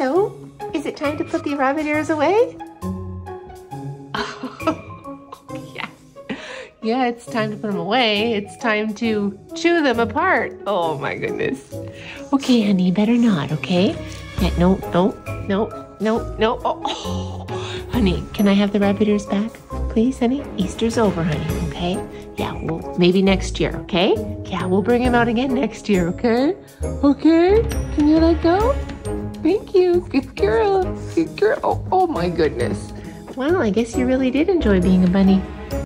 So, is it time to put the rabbit ears away? yeah. Yeah, it's time to put them away. It's time to chew them apart. Oh my goodness. Okay, honey, better not, okay? Yeah, no, no, no, no, no. Oh, oh. Honey, can I have the rabbit ears back? Please, honey? Easter's over, honey, okay? Yeah, well, maybe next year, okay? Yeah, we'll bring him out again next year, okay? Okay? Can you let go? Thank you. Good girl. Good girl. Oh, oh my goodness. Well, I guess you really did enjoy being a bunny.